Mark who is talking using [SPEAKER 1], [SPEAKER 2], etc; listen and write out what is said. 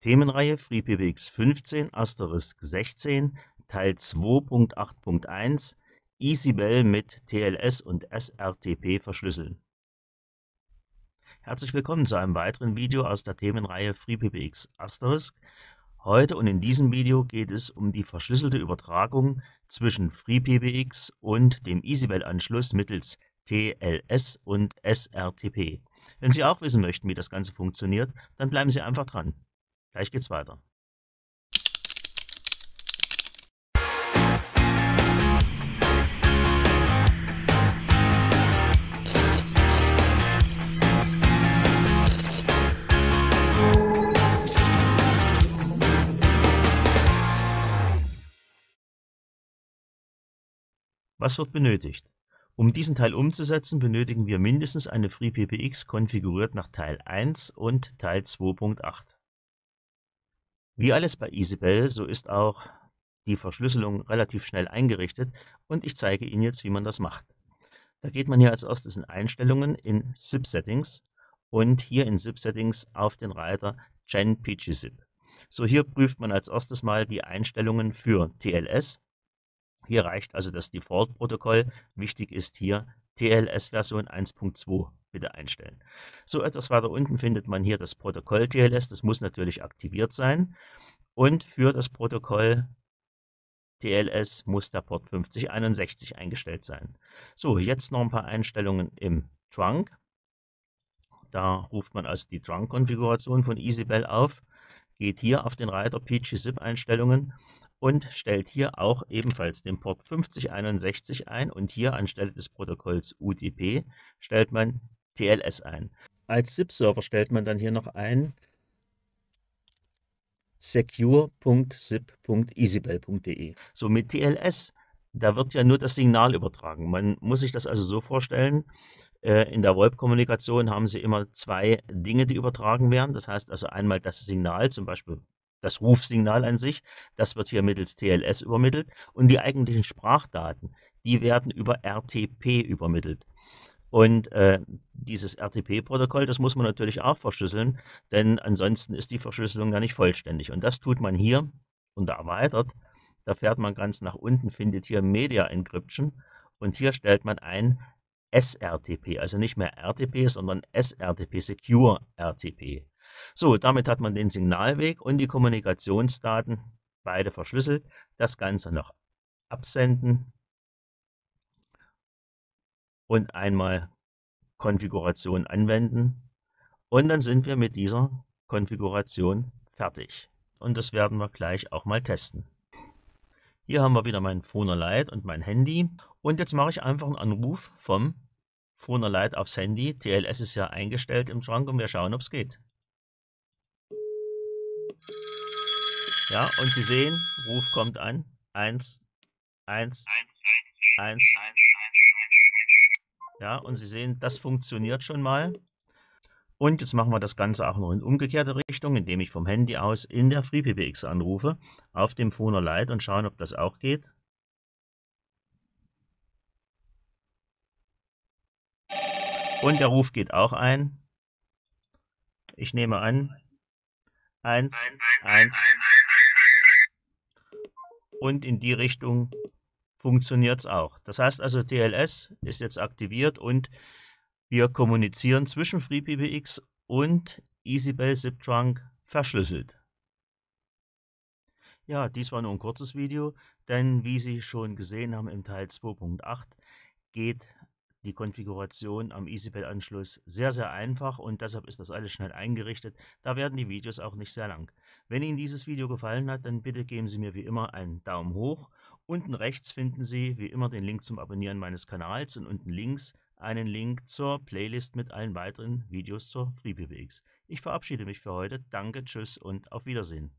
[SPEAKER 1] Themenreihe FreePBX 15 Asterisk 16 Teil 2.8.1 EasyBell mit TLS und SRTP verschlüsseln. Herzlich willkommen zu einem weiteren Video aus der Themenreihe FreePBX Asterisk. Heute und in diesem Video geht es um die verschlüsselte Übertragung zwischen FreePBX und dem EasyBell-Anschluss mittels TLS und SRTP. Wenn Sie auch wissen möchten, wie das Ganze funktioniert, dann bleiben Sie einfach dran. Gleich geht's weiter. Was wird benötigt? Um diesen Teil umzusetzen, benötigen wir mindestens eine FreePBX konfiguriert nach Teil 1 und Teil 2.8. Wie alles bei EasyBell, so ist auch die Verschlüsselung relativ schnell eingerichtet und ich zeige Ihnen jetzt, wie man das macht. Da geht man hier als erstes in Einstellungen in SIP Settings und hier in SIP Settings auf den Reiter Gen PGZip. So, hier prüft man als erstes mal die Einstellungen für TLS. Hier reicht also das Default-Protokoll. Wichtig ist hier TLS-Version 1.2 bitte einstellen. So etwas weiter unten findet man hier das Protokoll TLS, das muss natürlich aktiviert sein. Und für das Protokoll TLS muss der Port 5061 eingestellt sein. So, jetzt noch ein paar Einstellungen im Trunk. Da ruft man also die Trunk-Konfiguration von EasyBell auf, geht hier auf den Reiter PG-SIP-Einstellungen und stellt hier auch ebenfalls den Port 5061 ein und hier anstelle des Protokolls UDP stellt man TLS ein. Als SIP-Server stellt man dann hier noch ein secure.zip.easybell.de. So mit TLS, da wird ja nur das Signal übertragen. Man muss sich das also so vorstellen, äh, in der VoIP-Kommunikation haben Sie immer zwei Dinge, die übertragen werden. Das heißt also einmal das Signal, zum Beispiel das Rufsignal an sich, das wird hier mittels TLS übermittelt und die eigentlichen Sprachdaten, die werden über RTP übermittelt. Und äh, dieses RTP-Protokoll, das muss man natürlich auch verschlüsseln, denn ansonsten ist die Verschlüsselung ja nicht vollständig. Und das tut man hier und erweitert. Da fährt man ganz nach unten, findet hier Media Encryption und hier stellt man ein SRTP, also nicht mehr RTP, sondern SRTP, Secure RTP. So, damit hat man den Signalweg und die Kommunikationsdaten beide verschlüsselt. Das Ganze noch absenden und einmal Konfiguration anwenden. Und dann sind wir mit dieser Konfiguration fertig. Und das werden wir gleich auch mal testen. Hier haben wir wieder mein Phoner Lite und mein Handy. Und jetzt mache ich einfach einen Anruf vom Phoner Lite aufs Handy. TLS ist ja eingestellt im Schrank und wir schauen, ob es geht. Ja, und Sie sehen, Ruf kommt an. Eins, eins, eins, ja, und Sie sehen, das funktioniert schon mal. Und jetzt machen wir das Ganze auch noch in umgekehrte Richtung, indem ich vom Handy aus in der FreePBX anrufe, auf dem Phoner Lite und schauen, ob das auch geht. Und der Ruf geht auch ein. Ich nehme an. Eins, eins. Und in die Richtung funktioniert es auch. Das heißt also, TLS ist jetzt aktiviert und wir kommunizieren zwischen FreePBX und EasyBell ZIP Trunk verschlüsselt. Ja, dies war nur ein kurzes Video, denn wie Sie schon gesehen haben im Teil 2.8 geht die Konfiguration am EasyBell-Anschluss sehr, sehr einfach und deshalb ist das alles schnell eingerichtet. Da werden die Videos auch nicht sehr lang. Wenn Ihnen dieses Video gefallen hat, dann bitte geben Sie mir wie immer einen Daumen hoch. Unten rechts finden Sie wie immer den Link zum Abonnieren meines Kanals und unten links einen Link zur Playlist mit allen weiteren Videos zur FreePBX. Ich verabschiede mich für heute. Danke, tschüss und auf Wiedersehen.